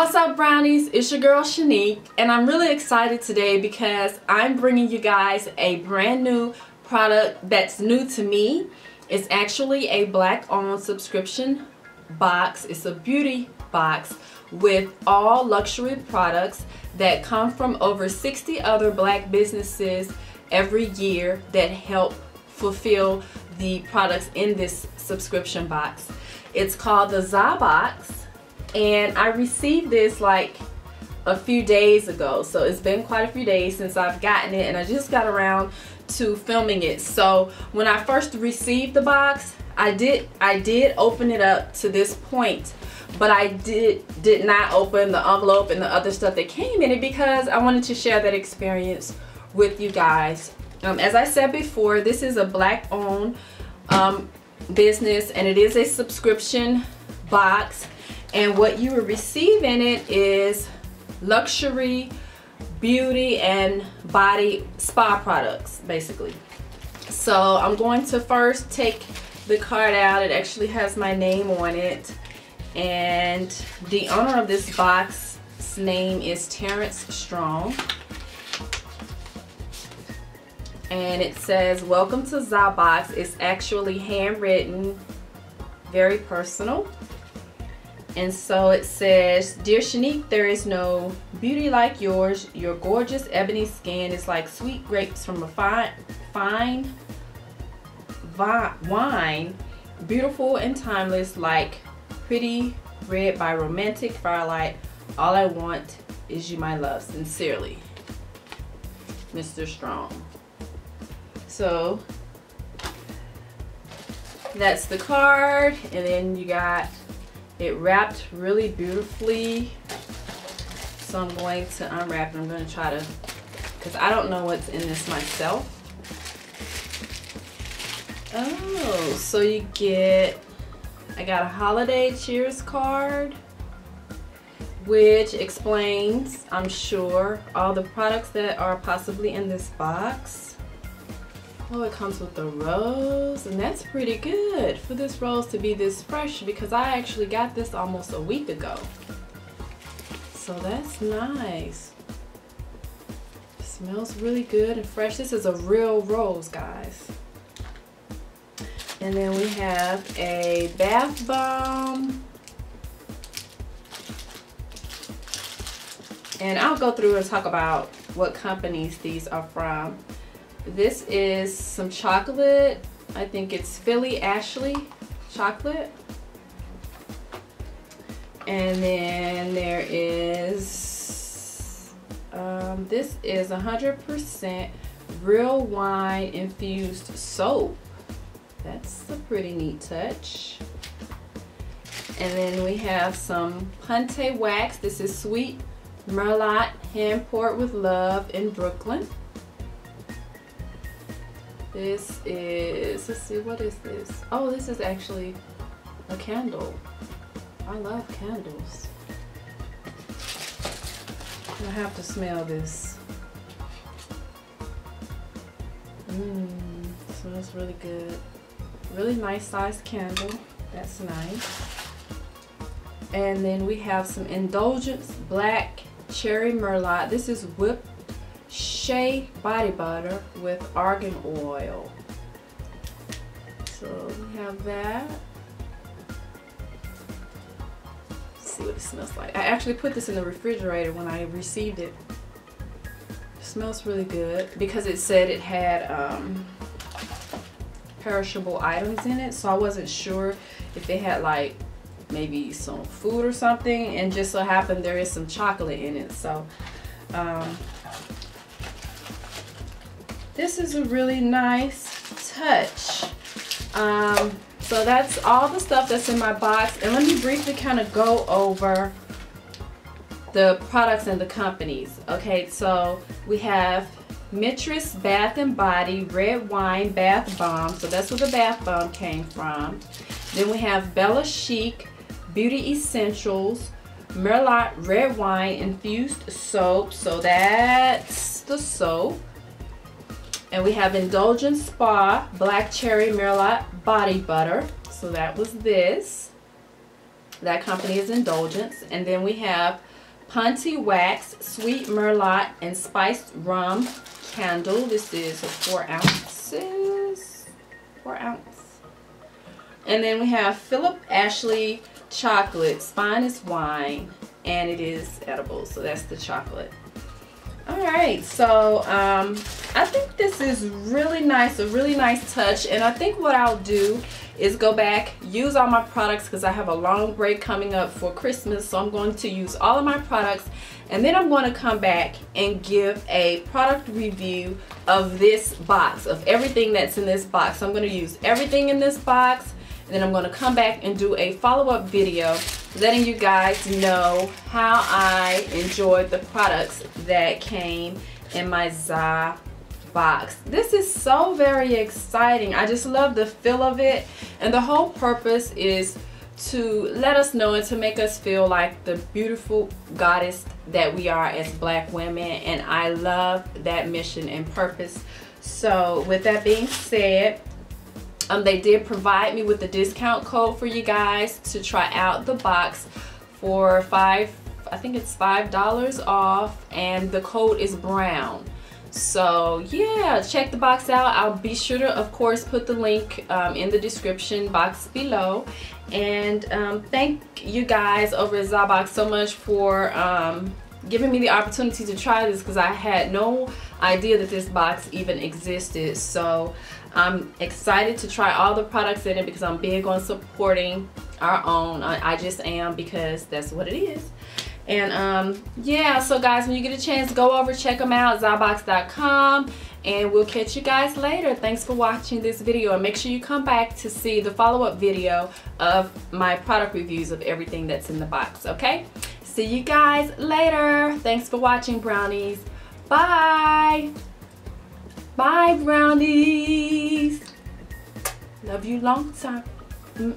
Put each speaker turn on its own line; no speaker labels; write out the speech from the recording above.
What's up brownies? It's your girl Shaunic and I'm really excited today because I'm bringing you guys a brand new product that's new to me. It's actually a black owned subscription box. It's a beauty box with all luxury products that come from over 60 other black businesses every year that help fulfill the products in this subscription box. It's called the ZaaBox and I received this like a few days ago. So it's been quite a few days since I've gotten it and I just got around to filming it. So when I first received the box I did I did open it up to this point but I did did not open the envelope and the other stuff that came in it because I wanted to share that experience with you guys. Um, as I said before this is a black owned um, business and it is a subscription box and what you will receive in it is luxury beauty and body spa products basically. So I'm going to first take the card out. It actually has my name on it. And the owner of this box's name is Terrence Strong. And it says welcome to ZaaBox it's actually handwritten very personal and so it says, Dear Shaunic, there is no beauty like yours. Your gorgeous ebony skin is like sweet grapes from a fine, fine wine. Beautiful and timeless like pretty red by romantic firelight. All I want is you, my love. Sincerely, Mr. Strong. So that's the card. And then you got it wrapped really beautifully. So I'm going to unwrap. I'm going to try to, because I don't know what's in this myself. Oh, so you get, I got a holiday cheers card, which explains, I'm sure, all the products that are possibly in this box. Oh, it comes with the rose, and that's pretty good for this rose to be this fresh because I actually got this almost a week ago. So that's nice. Smells really good and fresh. This is a real rose, guys. And then we have a bath bomb. And I'll go through and talk about what companies these are from. This is some chocolate. I think it's Philip Ashley chocolate. And then there is, um, this is 100% real wine infused soap. That's a pretty neat touch. And then we have some Ponte wax. This is Sweet Merlot hand poured with love in Brooklyn. This is, let's see, what is this? Oh, this is actually a candle. I love candles. I have to smell this. Mmm, smells really good. Really nice sized candle. That's nice. And then we have some Indulgence Black Cherry Merlot. This is whipped shea body butter with argan oil. So we have that. Let's see what it smells like. I actually put this in the refrigerator when I received it. it smells really good because it said it had um, perishable items in it. So I wasn't sure if it had like maybe some food or something and just so happened there is some chocolate in it. So um, this is a really nice touch. Um, so that's all the stuff that's in my box. And let me briefly kind of go over the products and the companies. Okay, so we have Mistress Bath and Body Red Wine Bath Bomb. So that's where the bath bomb came from. Then we have Bella Chic Beauty Essentials Merlot Red Wine Infused Soap. So that's the soap. And we have Indulgence Spa Black Cherry Merlot Body Butter. So that was this. That company is Indulgence. And then we have Ponte Wax Sweet Merlot and Spiced Rum Candle. This is four ounces. Four ounce. And then we have Philip Ashley Chocolate Spineless Wine. And it is edible. So that's the chocolate. Alright, so um, I think this is really nice, a really nice touch. And I think what I'll do is go back, use all my products because I have a long break coming up for Christmas. So I'm going to use all of my products and then I'm going to come back and give a product review of this box, of everything that's in this box. So I'm going to use everything in this box and then I'm going to come back and do a follow-up video letting you guys know how I enjoyed the products that came in my ZA box. This is so very exciting. I just love the feel of it and the whole purpose is to let us know and to make us feel like the beautiful goddess that we are as black women and I love that mission and purpose. So with that being said, um, they did provide me with a discount code for you guys to try out the box for five, I think it's $5 off and the code is brown. So yeah check the box out. I'll be sure to of course put the link um, in the description box below. And um, thank you guys over at ZaaBox so much for um, giving me the opportunity to try this because I had no idea that this box even existed so I'm excited to try all the products in it because I'm big on supporting our own I, just am because that's what it is and um, yeah, so guys, when you get a chance, go over, check them out, zaabox.com. And we'll catch you guys later. Thanks for watching this video. And make sure you come back to see the follow-up video of my product reviews of everything that's in the box, okay? See you guys later. Thanks for watching, brownies. Bye. Bye, brownies. Love you long time. Mm,